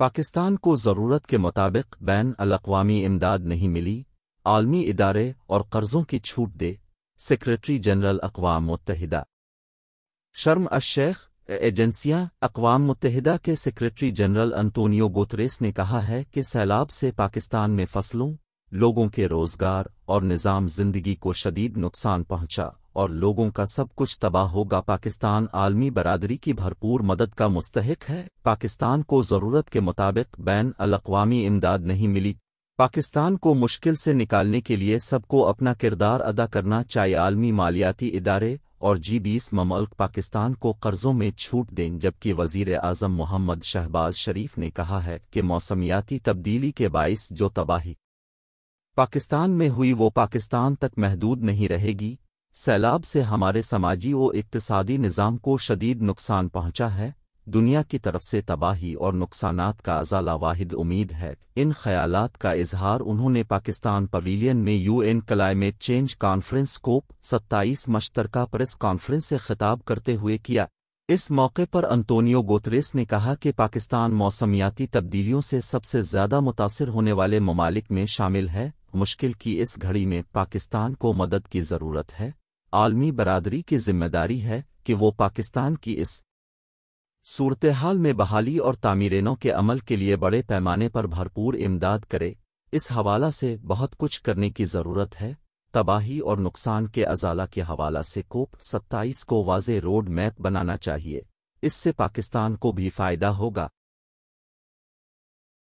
पाकिस्तान को ज़रूरत के मुताबिक बैन अवी इमदाद नहीं मिली। आलमी इदारे और कर्ज़ों की छूट दे, सेक्रेटरी जनरल अकवाम मुतहदा शर्म अशेख एजेंसियाँ अकवाम मुतहदा के सेक्रेटरी जनरल अंतोनियो गोतरेस ने कहा है कि सैलाब से पाकिस्तान में फ़सलों, लोगों के रोज़गार और निज़ाम ज़िंदगी को शदीद नुकसान पहुँचा। और लोगों का सब कुछ तबाह होगा। पाकिस्तान आलमी बरादरी की भरपूर मदद का मुस्तक है। पाकिस्तान को ज़रूरत के मुताबिक बैन अवी इमदाद नहीं मिली। पाकिस्तान को मुश्किल से निकालने के लिए सबको अपना किरदार अदा करना चाहिए। आलमी मालियाती इदारे और जी बीस ममल्क पाकिस्तान को कर्जों में छूट दें, जबकि वज़ीर आज़म मोहम्मद शहबाज शरीफ ने कहा है कि मौसमियाती तब्दीली के बायस जो तबाही। पाकिस्तान में हुई वो पाकिस्तान तक महदूद नहीं रहेगी। सैलाब से हमारे समाजी व इकतसादी निज़ाम को शदीद नुकसान पहुँचा है। दुनिया की तरफ़ से तबाही और नुकसानात का अजाला वाहिद उम्मीद है। इन ख्यालात का इजहार उन्होंने पाकिस्तान पवीलियन में UN climate change conference COP सत्ताईस मश्तरका प्रेस कॉन्फ्रेंस से खिताब करते हुए किया। इस मौके पर अंतोनियो गोतरेस ने कहा कि पाकिस्तान मौसमियाती तब्दीलियों से सबसे ज़्यादा मुतासर होने वाले ममालिक में शामिल है। मुश्किल की इस घड़ी में पाकिस्तान को मदद की ज़रूरत है। आलमी बरादरी की ज़िम्मेदारी है कि वो पाकिस्तान की इस सूरत हाल में बहाली और तामीरेनों के अमल के लिए बड़े पैमाने पर भरपूर इमदाद करे। इस हवाला से बहुत कुछ करने की ज़रूरत है। तबाही और नुकसान के अजाला के हवाला से कोप सत्ताईस को वाजे रोड मैप बनाना चाहिए। इससे पाकिस्तान को भी फ़ायदा होगा।